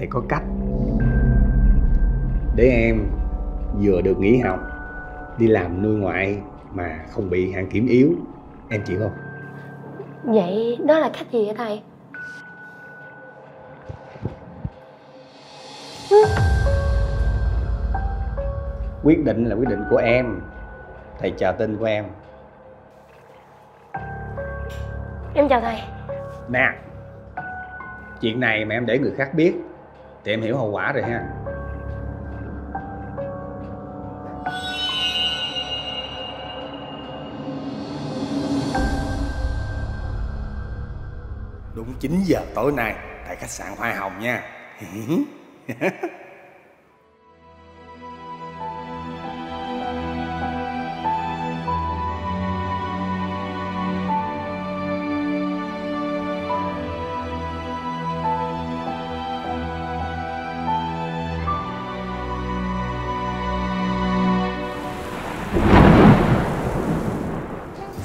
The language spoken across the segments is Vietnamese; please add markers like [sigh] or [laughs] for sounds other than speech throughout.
thầy có cách. Để em vừa được nghỉ học đi làm nuôi ngoại mà không bị hạn kiểm yếu em chịu không? Vậy đó là cách gì hả thầy? quyết định là quyết định của em. Thầy chờ tin của em. Em chào thầy. Nè chuyện này mà em để người khác biết thì em hiểu hậu quả rồi ha. Đúng 9 giờ tối nay tại khách sạn hoa hồng nha. [laughs]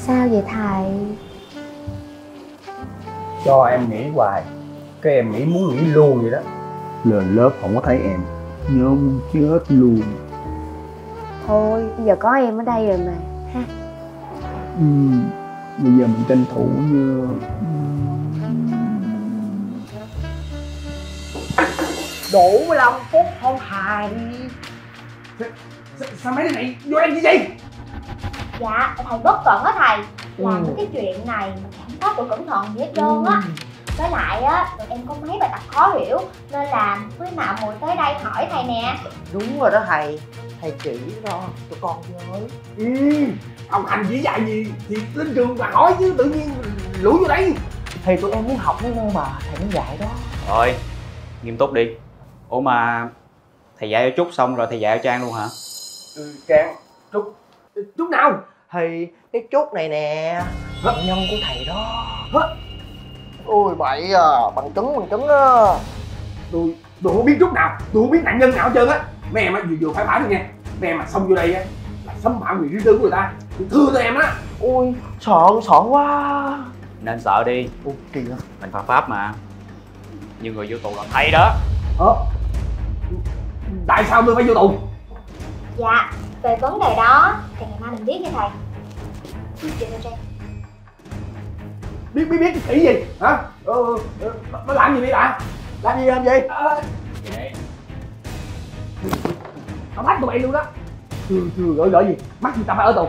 Sao vậy thầy? cho em nghỉ hoài. Cái em nghĩ muốn nghỉ luôn vậy đó. Lên lớp không có thấy em. Nhớ muốn chết luôn. Thôi, bây giờ có em ở đây rồi mà ha. ừ, bây giờ mình tranh thủ như đủ 15 phút không thầy? Sao mấy đứa này vô đây gì? vậy Dạ, thầy bất cẩn á thầy. Làm Ừ. mấy cái chuyện này mà chẳng có tụi cẩn thận gì hết trơn á Với lại á, tụi em có mấy bài tập khó hiểu Nên là với nào mùi tới đây hỏi thầy nè. Đúng rồi đó thầy. Thầy chỉ cho tụi con với. Ừ ông hành chỉ dạy gì thì lên trường và hỏi chứ tự nhiên lũ vô đây. Thì tụi em muốn học với nhau mà thầy muốn dạy đó. Rồi, nghiêm túc đi. Ủa mà thầy dạy cho Trúc xong rồi thầy dạy cho Trang luôn hả? ừ, trang chút chút nào. Thì cái chốt này nè nạn nhân của thầy đó. Ôi bậy à bằng chứng bằng chứng á. Tôi tôi không biết chút nào. Tôi không biết nạn nhân nào hết trơn á. Mấy em á vừa vừa phải phải thôi nha mấy em mà xông vô đây á là xâm phạm quyền riêng tư của người ta. Tôi thưa tụi em á. Ôi sợ sợ quá. Nên sợ đi. Ôi kìa Mình phạm pháp mà. Nhưng người vô tù là thầy đó. Ờ tại sao tôi phải vô tù? Dạ, về vấn đề đó thì ngày mai mình biết nha thầy. Chị cho Trang. Biết biết biết. Cái gì? Hả? Ờ, ờ, nó làm gì vậy đã làm gì làm gì? Ờ, nó bắt tụi bay luôn đó. Chưa chưa gỡ gỡ gì? Bắt người ta phải ở tù.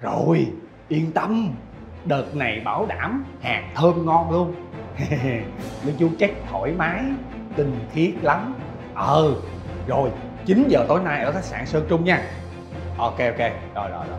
Rồi yên tâm. Đợt này bảo đảm hàng thơm ngon luôn. [laughs] Mấy chú chắc thoải mái tinh khiết lắm ờ rồi 9 giờ tối nay ở khách sạn Sơn Trung nha. Ok ok, rồi rồi rồi.